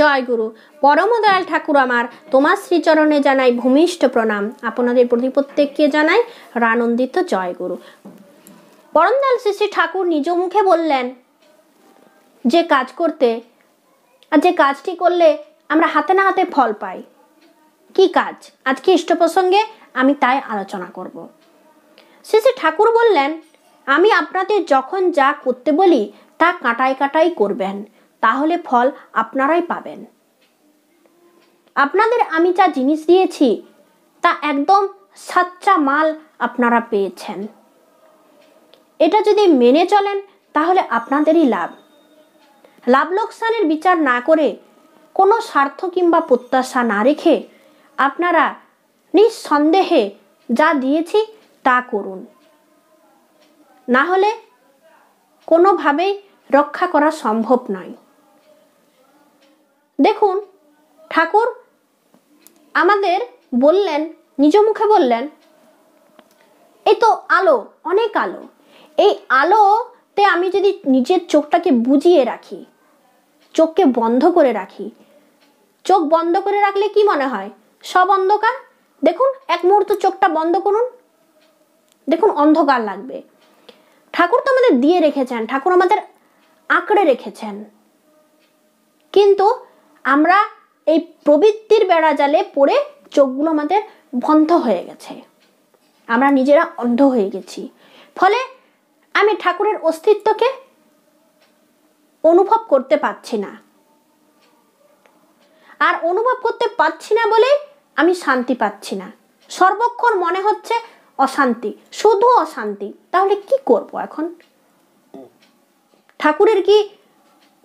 জয় গুরু। পরম দয়াল ঠাকুর আমার, তোমার শ্রীচরণে জানাই ভূমিষ্ঠ প্রণাম। আপনাদের প্রতি প্রত্যেককে জানাই রানন্দিত জয় গুরু। পরমদয়াল শ্রী শ্রী ঠাকুর নিজ মুখে বললেন, যে কাজ করতে আর যে কাজটি করলে আমরা হাতে না হাতে ফল পাই। কি কাজ? আজকে ইষ্ট প্রসঙ্গে আমি তাই আলোচনা করব। শ্রী শ্রী ঠাকুর বললেন, আমি আপনাদের যখন যা করতে বলি তা কাটাই কাটাই করবেন। তাহলে ফল আপনারাই পাবেন। আপনাদের আমি যা জিনিস দিয়েছি, তা একদম সাচ্চা মাল আপনারা পেয়েছেন। এটা যদি মেনে চলেন, তাহলে আপনাদেরই লাভ। লাভ লোকসানের বিচার না করে কোনো স্বার্থ কিংবা প্রত্যাশা না রেখে আপনারা নিঃসন্দেহে যা দিয়েছি তা করুন। না হলে কোনোভাবেই রক্ষা করা সম্ভব নয়। দেখুন, ঠাকুর আমাদের বললেন, নিজ মুখে বললেন এই তো আলো, অনেক আলো। এই আলোতে আমি যদি নিজের চোখটাকে বুঝিয়ে রাখি, চোখকে বন্ধ করে রাখি, চোখ বন্ধ করে রাখলে কি মনে হয়? সব অন্ধকার? দেখুন, এক মুহূর্ত চোখটা বন্ধ করুন। দেখুন, অন্ধকার লাগবে। ঠাকুর তো আমাদের দিয়ে রেখেছেন, ঠাকুর আমাদের আঁকড়ে রেখেছেন। কিন্তু আমরা এই প্রবৃত্তির বেড়া জালে পড়ে চোখগুলো আমাদের বন্ধ হয়ে গেছে। আমরা নিজেরা অন্ধ হয়ে গেছি। ফলে আমি ঠাকুরের অস্তিত্বকে অনুভব করতে পারছি না। আর অনুভব করতে পারছি না বলেই আমি শান্তি পাচ্ছি না। সর্বক্ষণ মনে হচ্ছে অশান্তি, শুধু অশান্তি। তাহলে কি করব এখন? ঠাকুরের কি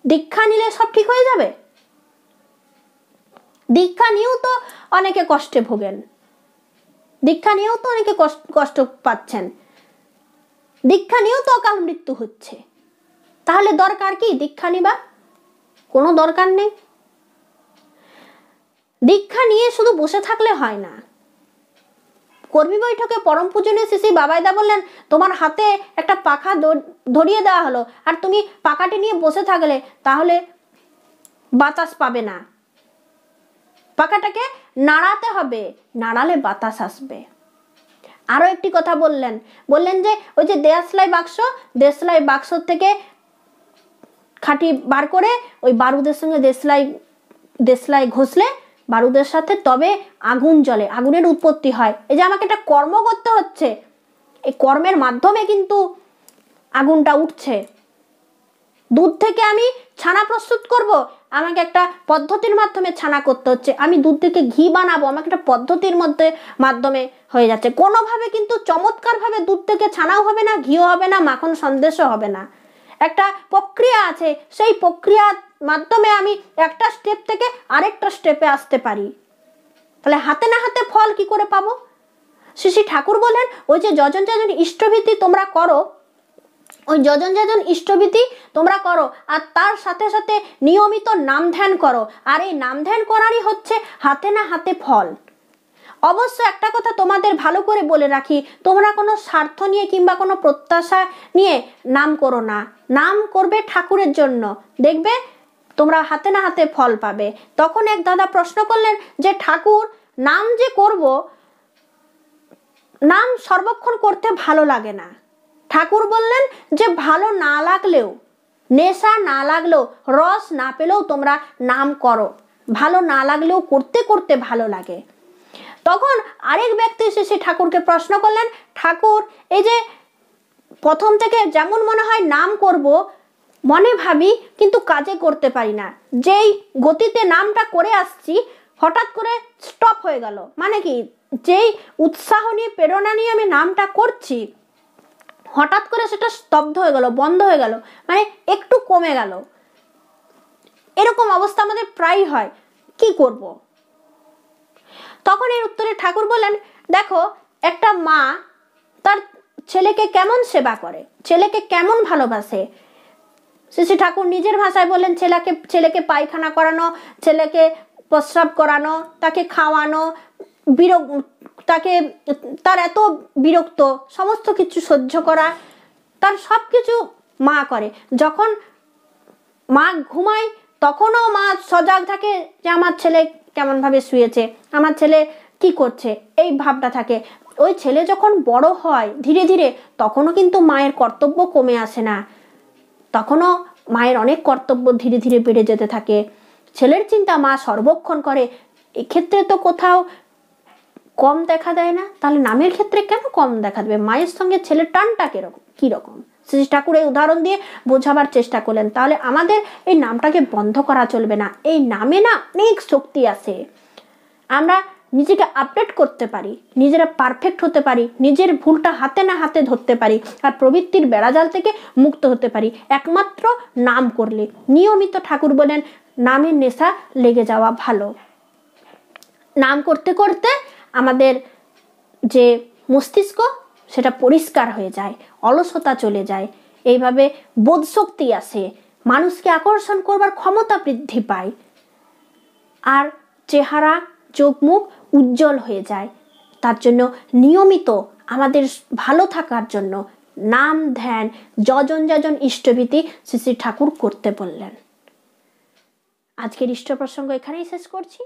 দীক্ষা নিলে সব ঠিক হয়ে যাবে? দীক্ষা নিয়েও তো অনেকে কষ্টে ভোগেন। দীক্ষা নিয়েও তো অনেকে কষ্ট পাচ্ছেন। দীক্ষা নিয়েও তো অকাল মৃত্যু হচ্ছে। তাহলে দরকার কি দীক্ষা নিবা কোনো দরকার নেই। দীক্ষা নিয়ে শুধু বসে থাকলে হয় না। কর্মী বৈঠকে পরম পূজনীয় শিশি বাবাইদা বললেন, তোমার হাতে একটা পাখা ধরিয়ে দেওয়া হলো। আর তুমি পাখাটি নিয়ে বসে থাকলে তাহলে বাতাস পাবে না। পাখাটাকে নাড়াতে হবে। নাড়ালে বাতাস আসবে। আরও একটি কথা বললেন। বললেন যে, ওই যে দেশলাই বাক্স দেশলাই বাক্স থেকে খাটি বার করে ওই বারুদের সঙ্গে দেশলাই দেশলাই ঘষলে বারুদের সাথে তবে আগুন জ্বলে, আগুনের উৎপত্তি হয়। এই যে আমাকে একটা কর্ম করতে হচ্ছে। এই কর্মের মাধ্যমে কিন্তু আগুনটা উঠছে। দুধ থেকে আমি ছানা প্রস্তুত করব? আমাকে একটা পদ্ধতির মাধ্যমে ছানা করতে হচ্ছে। আমি দুধ থেকে ঘি বানাবো, আমাকে একটা পদ্ধতির মধ্যে মাধ্যমে হয়ে যাচ্ছে। কোনোভাবে কিন্তু চমৎকারভাবে দুধ থেকে ছানাও হবে না, ঘিও হবে না, মাখন সন্দেশও হবে না। একটা প্রক্রিয়া আছে, সেই প্রক্রিয়ার মাধ্যমে আমি একটা স্টেপ থেকে আরেকটা স্টেপে আসতে পারি। তাহলে হাতে না হাতে ফল কি করে পাবো? শ্রী ঠাকুর বলেন, ওই যে যজন যজন ইষ্টভীতি তোমরা করো ওই যজন যজন ইষ্টভীতি তোমরা করো, আর তার সাথে সাথে নিয়মিত নাম ধ্যান করো, আর এই নাম ধ্যান করারই হচ্ছে হাতে না হাতে ফল। অবশ্য একটা কথা তোমাদের ভালো করে বলে রাখি, তোমরা কোনো স্বার্থ নিয়ে কিংবা কোনো প্রত্যাশা নিয়ে নাম করো না। নাম করবে ঠাকুরের জন্য। দেখবে তোমরা হাতে না হাতে ফল পাবে। তখন এক দাদা প্রশ্ন করলেন যে, ঠাকুর, নাম যে করব, নাম সর্বক্ষণ করতে ভালো লাগে না। ঠাকুর বললেন যে, ভালো না লাগলেও, নেশা না লাগলেও, রস না পেলেও তোমরা নাম করো। ভালো না লাগলেও করতে করতে ভালো লাগে। তখন আরেক ব্যক্তি এসে সে ঠাকুরকে প্রশ্ন করলেন, ঠাকুর, এই যে প্রথম থেকে যেমন মনে হয় নাম করব, মনে ভাবি কিন্তু কাজে করতে পারি না। যেই গতিতে নামটা করে আসছি, হঠাৎ করে স্টপ হয়ে গেল। মানে কি, যেই উৎসাহ নিয়ে, প্রেরণা নিয়ে আমি নামটা করছি হঠাৎ করে সেটা স্তব্ধ হয়ে গেল, বন্ধ হয়ে গেল মানে একটু কমে গেল এরকম অবস্থা আমাদের প্রায় হয়, কি করব। তখন এর উত্তরে ঠাকুর বলেন দেখো, একটা মা তার ছেলেকে কেমন সেবা করে, ছেলেকে কেমন ভালোবাসে শ্রী ঠাকুর নিজের ভাষায় বললেন, ছেলেকে ছেলেকে পায়খানা করানো, ছেলেকে প্রস্রাব করানো, তাকে খাওয়ানো বিরক তাকে, তার এত বিরক্ত, সমস্ত কিছু সহ্য করা, তার সব কিছু মা করে। যখন মা ঘুমায়, তখনও মা সজাগ থাকে যে আমার ছেলে কেমনভাবে শুয়েছে, আমার ছেলে কি করছে, এই ভাবটা থাকে। ওই ছেলে যখন বড় হয় ধীরে ধীরে, তখনও কিন্তু মায়ের কর্তব্য কমে আসে না। তখনও মায়ের অনেক কর্তব্য ধীরে ধীরে বেড়ে যেতে থাকে। ছেলের চিন্তা মা সর্বক্ষণ করে। এক্ষেত্রে তো কোথাও কম দেখা দেয় না, তাহলে নামের ক্ষেত্রে কেন কম দেখা দেবে? মায়ের সঙ্গে ছেলের টানটা কীরকম? কীরকম? শ্রী ঠাকুর এই উদাহরণ দিয়ে বোঝাবার চেষ্টা করলেন। তাহলে আমাদের এই নামটাকে বন্ধ করা চলবে না। এই নামে না অনেক শক্তি আছে। আমরা নিজেকে আপডেট করতে পারি, নিজেরা পারফেক্ট হতে পারি, নিজের ভুলটা হাতে না হাতে ধরতে পারি আর প্রবৃত্তির বেড়াজাল থেকে মুক্ত হতে পারি। একমাত্র নাম করলে। নিয়মিত ঠাকুর বলেন, নামের নেশা লেগে যাওয়া ভালো। নাম করতে করতে আমাদের যে মস্তিষ্ক, সেটা পরিষ্কার হয়ে যায়, অলসতা চলে যায়। এইভাবে বোধশক্তি আসে, মানুষকে আকর্ষণ করবার ক্ষমতা বৃদ্ধি পায়। আর চেহারা চোখ মুখ উজ্জ্বল হয়ে যায়। তার জন্য নিয়মিত আমাদের ভালো থাকার জন্য নাম, ধ্যান, যজন যজন ইষ্টভীতি শ্রী শ্রী ঠাকুর করতে বললেন। আজকের ইষ্ট প্রসঙ্গ এখানেই শেষ করছি।